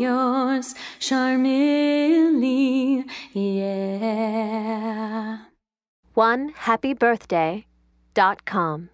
yours, Charmilly, yeah. One happy birthday dot com.